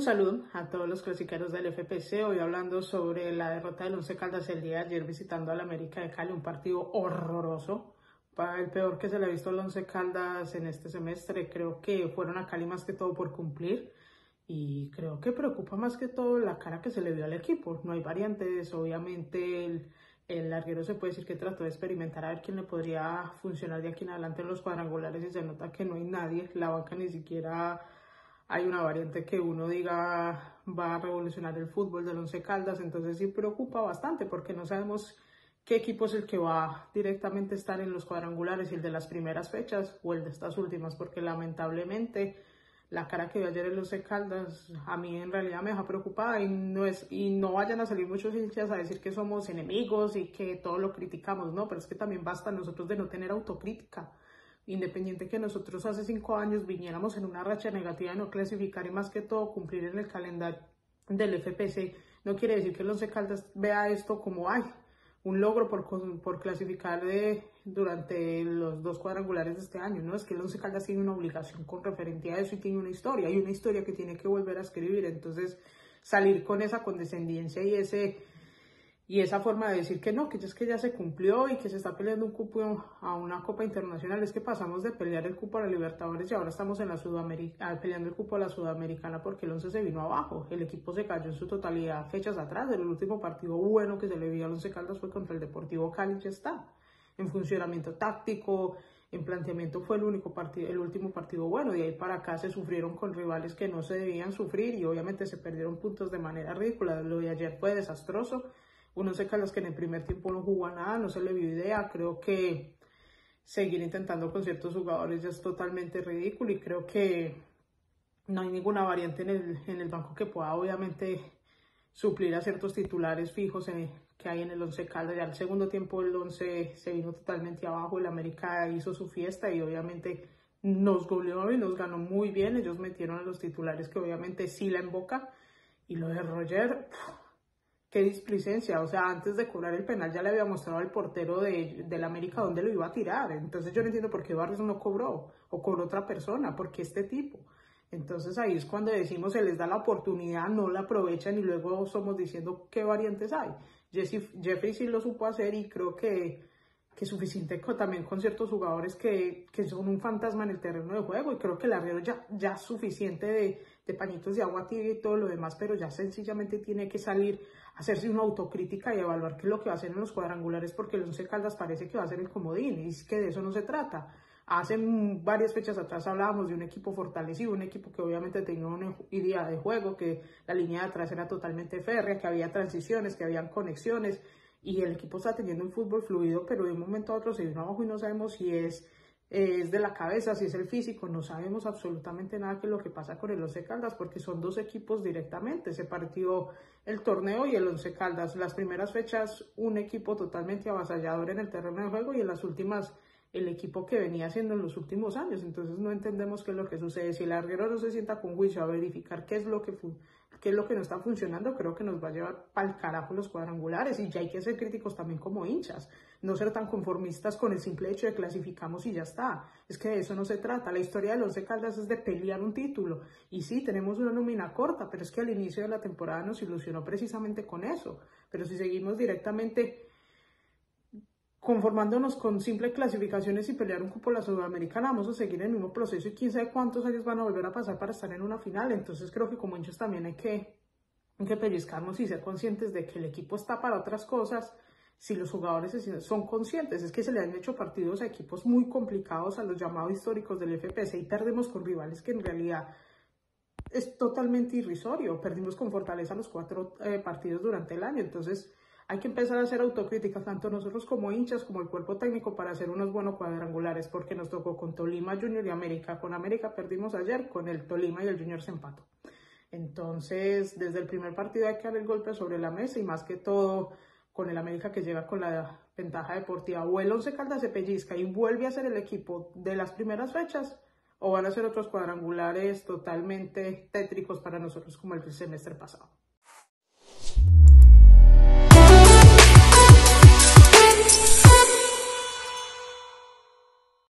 Un saludo a todos los clasiqueros del FPC, hoy hablando sobre la derrota del Once Caldas el día de ayer visitando al América de Cali, un partido horroroso, el peor que se le ha visto al Once Caldas en este semestre, creo que fueron a Cali más que todo por cumplir y creo que preocupa más que todo la cara que se le dio al equipo, no hay variantes, obviamente el, el larguero se puede decir que trató de experimentar a ver quién le podría funcionar de aquí en adelante en los cuadrangulares y se nota que no hay nadie, la banca ni siquiera hay una variante que uno diga va a revolucionar el fútbol del Once Caldas, entonces sí preocupa bastante porque no sabemos qué equipo es el que va directamente a estar en los cuadrangulares, el de las primeras fechas o el de estas últimas, porque lamentablemente la cara que vi ayer en Once Caldas a mí en realidad me deja preocupada y no, es, y no vayan a salir muchos hinchas a decir que somos enemigos y que todo lo criticamos, no, pero es que también basta nosotros de no tener autocrítica independiente que nosotros hace cinco años viniéramos en una racha negativa de no clasificar y más que todo cumplir en el calendario del FPC, no quiere decir que el Once Caldas vea esto como ay, un logro por, por clasificar de, durante los dos cuadrangulares de este año, ¿no? Es que el Once Caldas tiene una obligación con referente a eso y tiene una historia, hay una historia que tiene que volver a escribir, entonces salir con esa condescendencia y ese y esa forma de decir que no, que es que ya se cumplió y que se está peleando un cupo a una Copa Internacional, es que pasamos de pelear el cupo a la Libertadores y ahora estamos en la Sudamericana, ah, peleando el cupo a la Sudamericana porque el 11 se vino abajo, el equipo se cayó en su totalidad fechas atrás, el último partido bueno que se le vio al 11 Caldas fue contra el Deportivo Cali, ya está, en funcionamiento táctico, en planteamiento fue el único partido, el último partido bueno, de ahí para acá se sufrieron con rivales que no se debían sufrir y obviamente se perdieron puntos de manera ridícula, lo de ayer fue desastroso, uno se los que en el primer tiempo no jugó nada, no se le vio idea. Creo que seguir intentando con ciertos jugadores ya es totalmente ridículo y creo que no hay ninguna variante en el, en el banco que pueda obviamente suplir a ciertos titulares fijos que hay en el 11 Caldas. Ya al segundo tiempo el 11 se vino totalmente abajo, el América hizo su fiesta y obviamente nos goleó y nos ganó muy bien. Ellos metieron a los titulares que obviamente sí la boca y lo de Roger qué displicencia, o sea, antes de cobrar el penal ya le había mostrado al portero de, del América dónde lo iba a tirar, entonces yo no entiendo por qué Barrios no cobró, o cobró otra persona, por qué este tipo. Entonces ahí es cuando decimos se les da la oportunidad, no la aprovechan y luego somos diciendo qué variantes hay. Jeffrey sí lo supo hacer y creo que, que suficiente también con ciertos jugadores que, que, son un fantasma en el terreno de juego y creo que el arriero ya, ya suficiente de, pañitos de agua tibia y todo lo demás, pero ya sencillamente tiene que salir, hacerse una autocrítica y evaluar qué es lo que va a hacer en los cuadrangulares, porque el Once Caldas parece que va a ser el comodín, y es que de eso no se trata. Hace varias fechas atrás hablábamos de un equipo fortalecido, un equipo que obviamente tenía una idea de juego, que la línea de atrás era totalmente férrea, que había transiciones, que habían conexiones, y el equipo está teniendo un fútbol fluido, pero de un momento a otro se vino abajo y no sabemos si es es de la cabeza, si es el físico, no sabemos absolutamente nada que lo que pasa con el Once Caldas, porque son dos equipos directamente, se partió el torneo y el Once Caldas, las primeras fechas un equipo totalmente avasallador en el terreno de juego y en las últimas el equipo que venía haciendo en los últimos años. Entonces no entendemos qué es lo que sucede. Si el arguero no se sienta con juicio a verificar qué es lo que, qué es lo que no está funcionando, creo que nos va a llevar para el carajo los cuadrangulares. Y ya hay que ser críticos también como hinchas. No ser tan conformistas con el simple hecho de clasificamos y ya está. Es que de eso no se trata. La historia de los de Caldas es de pelear un título. Y sí, tenemos una nómina corta, pero es que al inicio de la temporada nos ilusionó precisamente con eso. Pero si seguimos directamente conformándonos con simples clasificaciones y pelear un cupo la Sudamericana, vamos a seguir el mismo proceso y quién sabe cuántos años van a volver a pasar para estar en una final. Entonces creo que como hinchas también hay que, hay que pellizcarnos y ser conscientes de que el equipo está para otras cosas si los jugadores son conscientes. Es que se le han hecho partidos a equipos muy complicados, a los llamados históricos del FPC y perdemos con rivales que en realidad es totalmente irrisorio. Perdimos con fortaleza los cuatro eh, partidos durante el año. Entonces, hay que empezar a hacer autocríticas, tanto nosotros como hinchas, como el cuerpo técnico, para hacer unos buenos cuadrangulares, porque nos tocó con Tolima Junior y América. Con América perdimos ayer, con el Tolima y el Junior se empató. Entonces, desde el primer partido hay que dar el golpe sobre la mesa y más que todo con el América que llega con la ventaja deportiva. O el Once Caldas se pellizca y vuelve a ser el equipo de las primeras fechas, o van a ser otros cuadrangulares totalmente tétricos para nosotros como el semestre pasado.